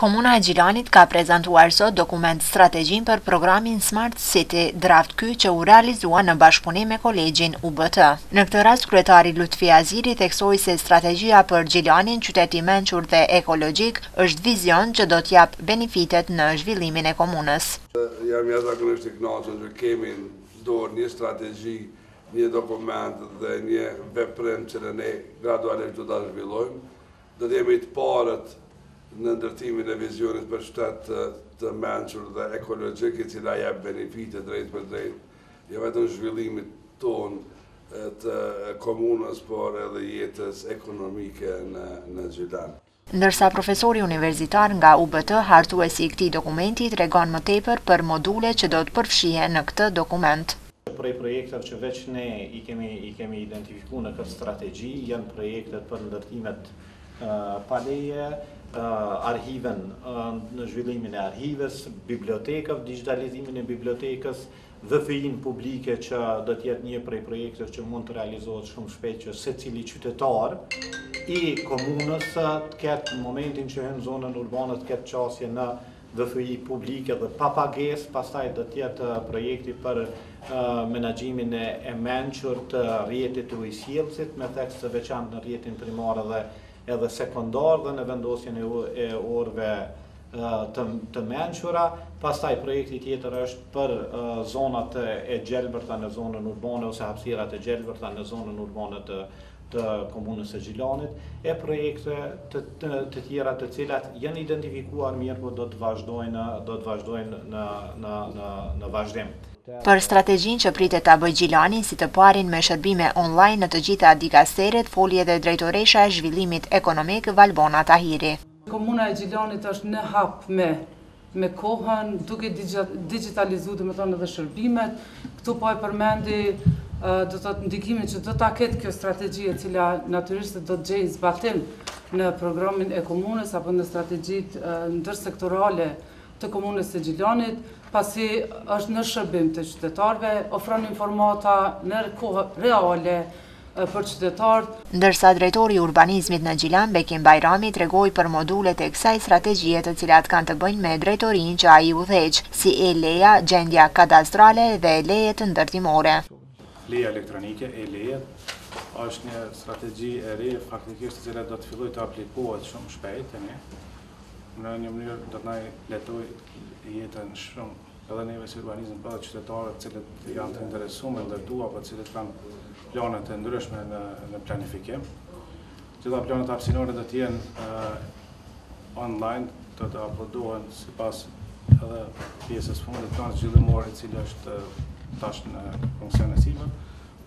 Komuna e Gjilanit ka prezantuar sot dokument strategjinë për programin Smart City, draft ky që u realizua në bashkëpunim me Kolegjin UBT. Në këtë rast kryetari Lutfi Haziri theksoi se strategjia për Gjilanin qytet i mençur dhe ekologjik është vizion që do të japë benefitet në zhvillimin e komunës. Jam jashtëzakonisht i kënaqur që kemi në dorë një strategji, një dokument dhe një veprim të cilën ne gradualisht do ta zhvillojmë. Do të jemi të parët në ndërtimin e vizionit për qytet të mençur dhe ekologjik, i cili jep benefite drejtpërdrejt jo vetëm zhvillimit tonë të komunës, por edhe jetës ekonomike në Gjilan. Ndërsa profesori universitar nga UBT, hartuesi i këtij dokumenti tregon më tepër për modulet që do të përfshihen në këtë dokument. Prej projekteve që veç ne i kemi i kemi identifiku në këtë strategji janë projektet për ndërtimet pa leje, arhiven në zhvillimin e arhivës, bibliotekave, digjitalizimin e bibliotekës, WiFi-në publike që do të jetë një prej projekteve që mund të realizohet shumë shpejt që secili qytetar i komunës të ketë momentin që hyn zonën urbane të ketë qasje në WiFi publike dhe pa pagesë, pastaj do të jetë projekti për menaxhimin e mençur të rrjetit të ujësjellësit, me theks të veçantë në rrjetin primar dhe edhe sekondar dhe në vendosjen e orëve të mençura, pastaj projekti tjetër është për zonat e gjelbërta në zonën urbane ose hapësirat e gjelbërta në zonën urbane të të Komunës së Gjilanit, e projekte të, të, të tjera të cilat janë identifikuar mirëpo do të vazhdojnë, do të vazhdojnë në, në, në, në vazhdim. Për strategjinë që pritet ta bëjë Gjilanin si të parin me shërbime online në të gjitha dikasteret, foli edhe drejtoresha e Zhvillimit Ekonomik, Valbona Tahiri. Komuna e Gjilanit është në hap me me kohën, duke digjitalizu domethënë edhe shërbimet. Këtu po e përmendi do të thotë ndikimin që do ta ketë kjo strategji e cila natyrisht se do të gjejë zbatim në programin e komunës apo në strategjitë ndërsektorale të komunës së Gjilanit, pasi është në shërbim të qytetarëve, ofron informata në kohë reale, për qytetarët. Ndërsa drejtori i urbanizmit në Gjilan, Bekim Bajrami tregoi për modulet e kësaj strategjie të cilat kanë të bëjnë me drejtorinë që ai udhëheq, si e-leja, gjendja kadastrale dhe lejet ndërtimore. Leja elektronike, e-lejet, është një strategji e re faktikisht e cila do të fillojë të aplikohet shumë shpejt te ne, në një mënyrë do të na lehtojë jetën shumë. edhe neve si urbanizëm, edhe qytetarët të cilët janë të interesu me ndërtu, apo të cilët kanë planet të ndryshme në planifikim. Gjitha planet hapësinore do të jenë online, do të aplodohen sipas edhe pjesës fundit, plani zhvillimor i cili është tash në funksionalizim,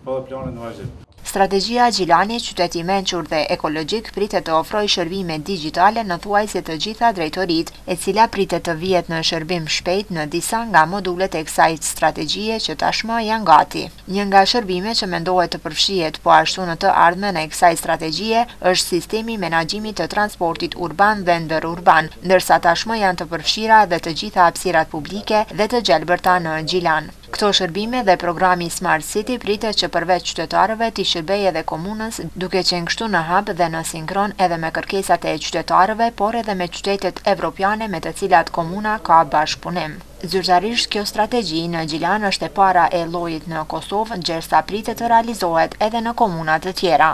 Po edhe planet në vazhdim. Strategjia Gjilani, qytet i mençur dhe ekologjik pritet të ofrojë shërbime digjitale në thuajse të gjitha drejtoritë, e cila pritet të vihet në shërbim shpejt në disa nga modulet e kësaj strategjie që tashmë janë gati. Një nga shërbimet që mendohet të përfshihet po ashtu në të ardhmen e kësaj strategjie është sistemi i menaxhimit të transportit urban dhe ndërurban, ndërsa tashmë janë të përfshira edhe të gjitha hapësirat publike dhe të gjelbërta në Gjilan. Këto shërbime dhe programi Smart City pritet që përveç qytetarëve t'i shërbejë edhe komunës, duke qenë kështu në hap dhe në sinkron edhe me kërkesat e qytetarëve, por edhe me qytetet evropiane me të cilat komuna ka bashkëpunim. Zyrtarisht kjo strategji në Gjilan është e para e llojit në Kosovë, gjersa pritet të realizohet edhe në komuna të tjera.